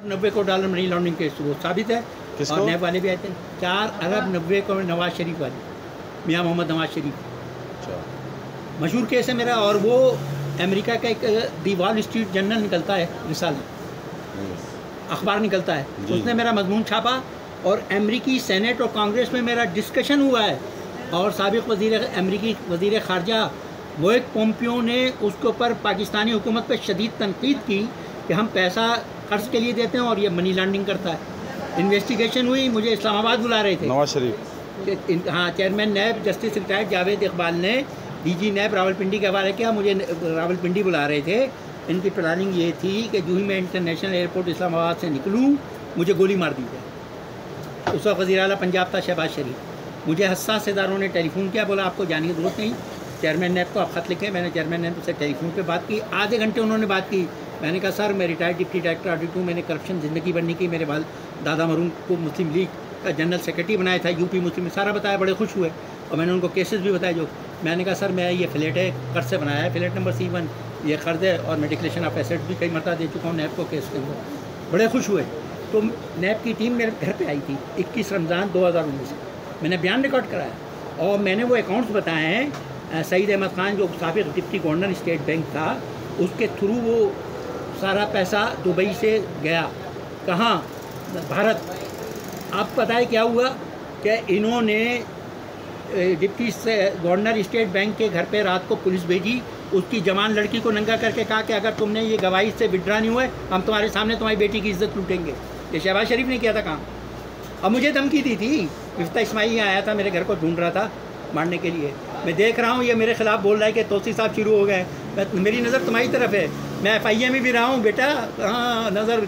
नब्बे crore dollar money laundering case वो साबित है। और नैब वाले भी आए थे। चार अरब नब्बे करोड़ नवाज़ शरीफ वाले। मियाँ मोहम्मद नवाज़ शरीफ। अच्छा। मशहूर केस है मेरा और वो अमेरिका का एक दी वॉल स्ट्रीट जर्नल निकलता है रिसाला हम्म, अखबार निकलता है। उसने मेरा मजमून छापा और अमेरिकी सेनेट और कांग्रेस में मेरा डिस्कशन हुआ है। और सबक वज़ीर अमरीकी वज़ीर खारजा मोइक पोम्पियो ने उसके ऊपर पाकिस्तानी हुकूमत पर शदीद तनकीद की कि हम पैसा कर्ज के लिए देते हैं और ये मनी लॉन्ड्रिंग करता है। इन्वेस्टिगेशन हुई मुझे इस्लामाबाद बुला रहे थे। नवाज़ शरीफ। हाँ chairman NAB justice retired Javed Iqbal ने डीजी नैब रावलपिंडी के हवाले किया मुझे रावलपिंडी बुला रहे थे। इनकी प्लानिंग ये थी कि जो ही मैं इंटरनेशनल एयरपोर्ट इस्लामाबाद से निकलूँ मुझे गोली मार दी जाए। उस वक्त वजी अला पंजाब था शहबाज शरीफ। मुझे हसास इदारों ने टेलीफोन किया बोला आपको जाने की ज़रूरत नहीं। चेयरमैन नैब को आप ख़त लिखे। मैंने चेयरमैन नैब से टेलीफोन पे बात की। आधे घंटे उन्होंने बात की। मैंने कहा, सर, मैं रिटायर्ड डिप्टी डायरेक्टर ऑडिट हूँ, मैंने करप्शन ज़िंदगी बनने की, मेरे बाल, दादा मरून को मुस्लिम लीग का जनरल सेक्रेटरी बनाया था यूपी मुस्लिम में, सारा बताया, बड़े खुश हुए और मैंने उनको केसेस भी बताए जो मैंने कहा, सर, मैं ये फ्लैट है कर्ज से बनाया है फ्लैट नंबर सी वन ये कर्ज है और मैं डिक्लेशन ऑफ़ एसेट भी कई मरतबा दे चुका हूँ, नैब को केस के अंदर। बड़े खुश हुए। तो नैब की टीम मेरे घर पर आई थी 21 रमज़ान 2019 मैंने बयान रिकॉर्ड कराया और मैंने वो अकाउंट्स बताए हैं सईद अहमद खान जो सबक डिप्टी गवर्नर स्टेट बैंक था, उसके थ्रू वो सारा पैसा दुबई से गया। कहाँ? भारत। आप पता है क्या हुआ? कि इन्होंने डिप्टी से गवर्नर स्टेट बैंक के घर पे रात को पुलिस भेजी? उसकी जवान लड़की को नंगा करके कहा कि अगर तुमने ये गवाही से विड्रा नहीं हुआ है, हम तुम्हारे सामने तुम्हारी बेटी की इज़्ज़त लूटेंगे। ये शहबाज शरीफ ने किया था काम। अब मुझे धमकी दी थी। इफ्ता इस्माइल यहाँ आया था मेरे घर को ढूंढ रहा था मारने के लिए। मैं देख रहा हूँ ये मेरे खिलाफ बोल रहा है कि तोसी साहब शुरू हो गए मेरी नज़र तुम्हारी तरफ़ है। मैं एफ़ में भी रहा हूँ बेटा। हाँ नज़र